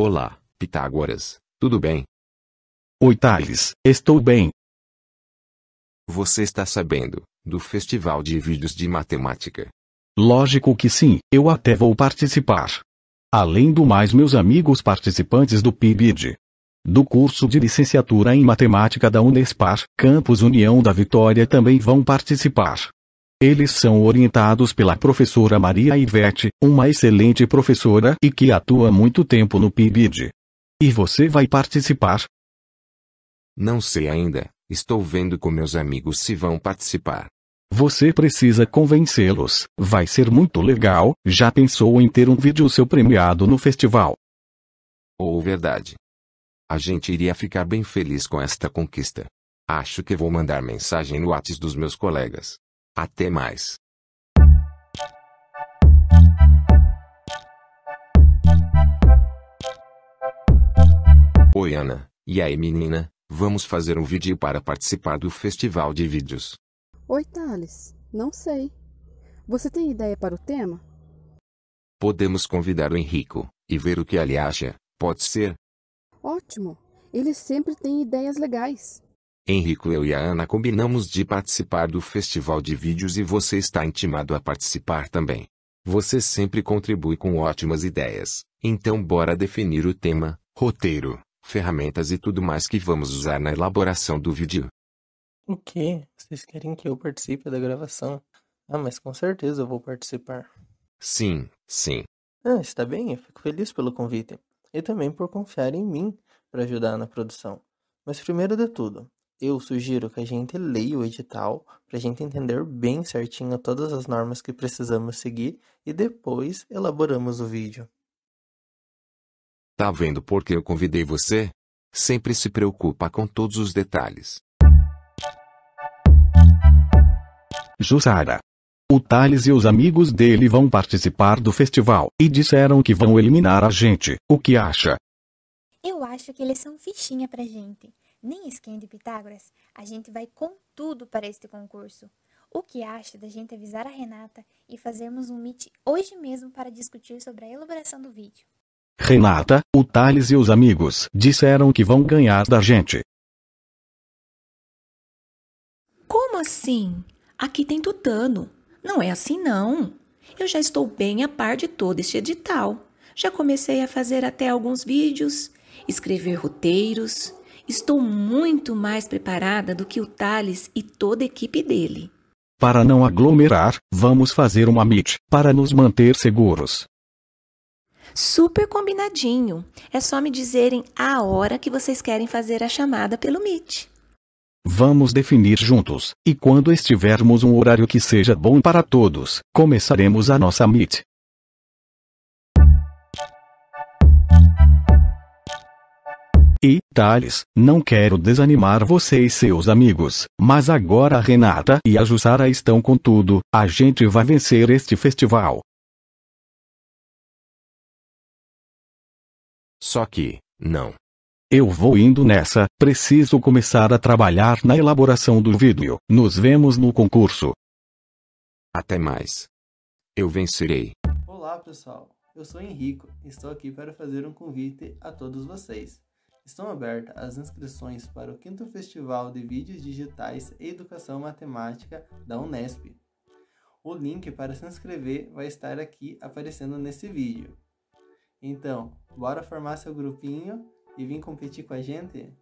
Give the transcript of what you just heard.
Olá, Pitágoras, tudo bem? Oi Thales, estou bem. Você está sabendo do Festival de Vídeos de Matemática? Lógico que sim, eu até vou participar. Além do mais, meus amigos participantes do PIBID, do curso de licenciatura em matemática da Unespar, Campus União da Vitória também vão participar. Eles são orientados pela professora Maria Ivete, uma excelente professora e que atua há muito tempo no PIBID. E você vai participar? Não sei ainda, estou vendo com meus amigos se vão participar. Você precisa convencê-los. Vai ser muito legal. Já pensou em ter um vídeo seu premiado no festival? Ou verdade. A gente iria ficar bem feliz com esta conquista. Acho que vou mandar mensagem no WhatsApp dos meus colegas. Até mais. Oi Ana, e aí menina, vamos fazer um vídeo para participar do festival de vídeos. Oi Thales, não sei. Você tem ideia para o tema? Podemos convidar o Henrico e ver o que ele acha, pode ser? Ótimo! Ele sempre tem ideias legais. Henrico, eu e a Ana combinamos de participar do festival de vídeos e você está intimado a participar também. Você sempre contribui com ótimas ideias, então bora definir o tema, roteiro, ferramentas e tudo mais que vamos usar na elaboração do vídeo. O quê? Vocês querem que eu participe da gravação? Ah, mas com certeza eu vou participar. Sim, sim. Ah, está bem, eu fico feliz pelo convite. E também por confiar em mim para ajudar na produção. Mas primeiro de tudo, eu sugiro que a gente leia o edital para a gente entender bem certinho todas as normas que precisamos seguir e depois elaboramos o vídeo. Tá vendo por que eu convidei você? Sempre se preocupa com todos os detalhes. Jussara. O Thales e os amigos dele vão participar do festival e disseram que vão eliminar a gente. O que acha? Eu acho que eles são fichinha pra gente. Nem esquema de Pitágoras, a gente vai com tudo para este concurso. O que acha da gente avisar a Renata e fazermos um meet hoje mesmo para discutir sobre a elaboração do vídeo? Renata, o Thales e os amigos disseram que vão ganhar da gente. Como assim? Aqui tem tutano. Não é assim não. Eu já estou bem a par de todo este edital. Já comecei a fazer até alguns vídeos, escrever roteiros. Estou muito mais preparada do que o Thales e toda a equipe dele. Para não aglomerar, vamos fazer uma meet para nos manter seguros. Super combinadinho. É só me dizerem a hora que vocês querem fazer a chamada pelo Meet. Vamos definir juntos, e quando estivermos um horário que seja bom para todos, começaremos a nossa meet. E, Thales, não quero desanimar você e seus amigos, mas agora a Renata e a Jussara estão com tudo, a gente vai vencer este festival. Só que, não. Eu vou indo nessa, preciso começar a trabalhar na elaboração do vídeo. Nos vemos no concurso. Até mais. Eu vencerei. Olá pessoal, eu sou Henrico e estou aqui para fazer um convite a todos vocês. Estão abertas as inscrições para o 5 Festival de Vídeos Digitais e Educação Matemática da Unesp. O link para se inscrever vai estar aqui aparecendo nesse vídeo. Então, bora formar seu grupinho e vir competir com a gente?